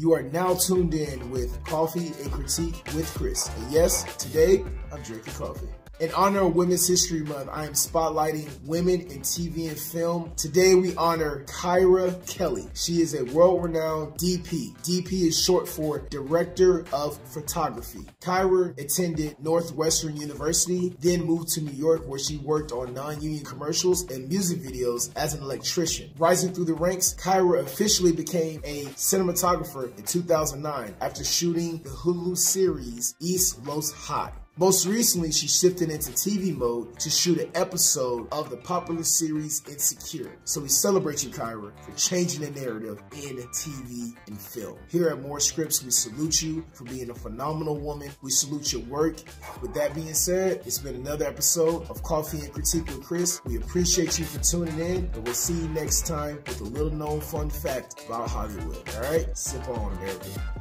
You are now tuned in with Coffee and Critique with Chris. And yes, today I'm drinking coffee. In honor of Women's History Month, I am spotlighting women in TV and film. Today we honor Kira Kelly. She is a world-renowned DP. DP is short for Director of Photography. Kira attended Northwestern University, then moved to New York where she worked on non-union commercials and music videos as an electrician. Rising through the ranks, Kira officially became a cinematographer in 2009 after shooting the Hulu series East Los High. Most recently, she shifted into TV mode to shoot an episode of the popular series Insecure. So we celebrate you, Kira, for changing the narrative in TV and film. Here at Moore Scripts, we salute you for being a phenomenal woman. We salute your work. With that being said, it's been another episode of Coffee and Critique with Chris. We appreciate you for tuning in, and we'll see you next time with a little known fun fact about Hollywood. All right? Sip on, everybody.